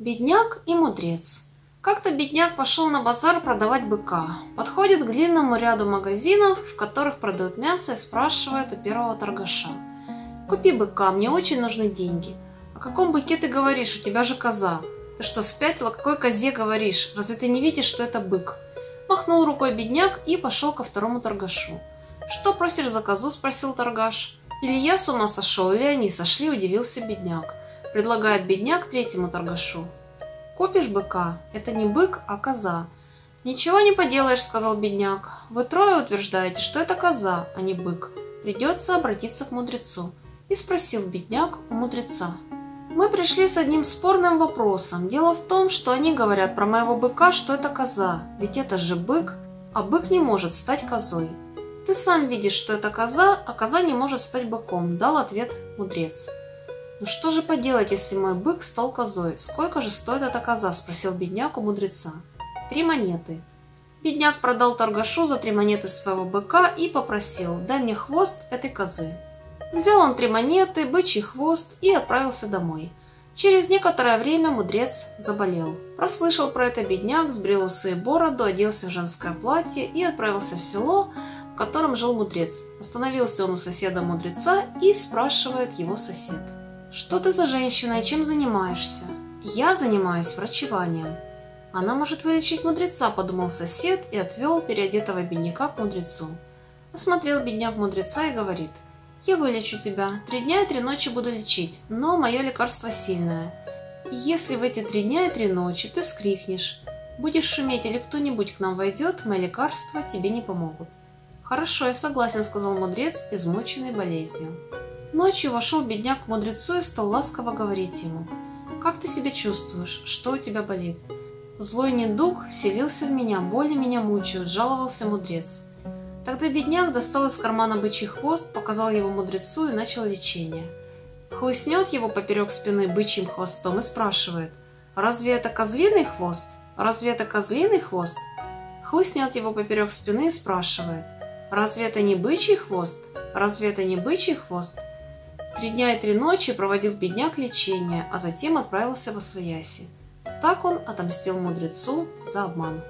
Бедняк и мудрец. Как-то бедняк пошел на базар продавать быка. Подходит к длинному ряду магазинов, в которых продают мясо, и спрашивает у первого торгаша. «Купи быка, мне очень нужны деньги». «О каком быке ты говоришь? У тебя же коза». «Ты что, спятила? О какой козе говоришь? Разве ты не видишь, что это бык?» Махнул рукой бедняк и пошел ко второму торгашу. «Что просишь за козу?» – спросил торгаш. «Или я с ума сошел, или они сошли?» – удивился бедняк. Предлагает бедняк третьему торгашу. «Купишь быка? Это не бык, а коза». «Ничего не поделаешь», — сказал бедняк. «Вы трое утверждаете, что это коза, а не бык. Придется обратиться к мудрецу». И спросил бедняк у мудреца. «Мы пришли с одним спорным вопросом. Дело в том, что они говорят про моего быка, что это коза. Ведь это же бык, а бык не может стать козой. Ты сам видишь, что это коза, а коза не может стать быком», — дал ответ мудрец. «Ну что же поделать, если мой бык стал козой? Сколько же стоит эта коза?» – спросил бедняк у мудреца. «Три монеты». Бедняк продал торгашу за три монеты своего быка и попросил «дай мне хвост этой козы». Взял он три монеты, бычий хвост и отправился домой. Через некоторое время мудрец заболел. Прослышал про это бедняк, сбрил усы и бороду, оделся в женское платье и отправился в село, в котором жил мудрец. Остановился он у соседа мудреца и спрашивает его сосед – «Что ты за женщина и чем занимаешься?» «Я занимаюсь врачеванием». «Она может вылечить мудреца», – подумал сосед и отвел переодетого бедняка к мудрецу. Осмотрел бедняк мудреца и говорит, «Я вылечу тебя. Три дня и три ночи буду лечить, но мое лекарство сильное. Если в эти три дня и три ночи ты вскрикнешь, будешь шуметь или кто-нибудь к нам войдет, мои лекарства тебе не помогут». «Хорошо, я согласен», – сказал мудрец, измученный болезнью. Ночью вошел бедняк к мудрецу и стал ласково говорить ему. «Как ты себя чувствуешь? Что у тебя болит?» «Злой недуг вселился в меня, боли меня мучают», – жаловался мудрец. Тогда бедняк достал из кармана бычий хвост, показал его мудрецу и начал лечение. Хлыстнет его поперек спины бычьим хвостом и спрашивает, «Разве это козлиный хвост? Разве это козлиный хвост?» Хлыстнет его поперек спины и спрашивает, «Разве это не бычий хвост? Разве это не бычий хвост?» Три дня и три ночи проводил бедняк лечение, а затем отправился во свояси. Так он отомстил мудрецу за обман.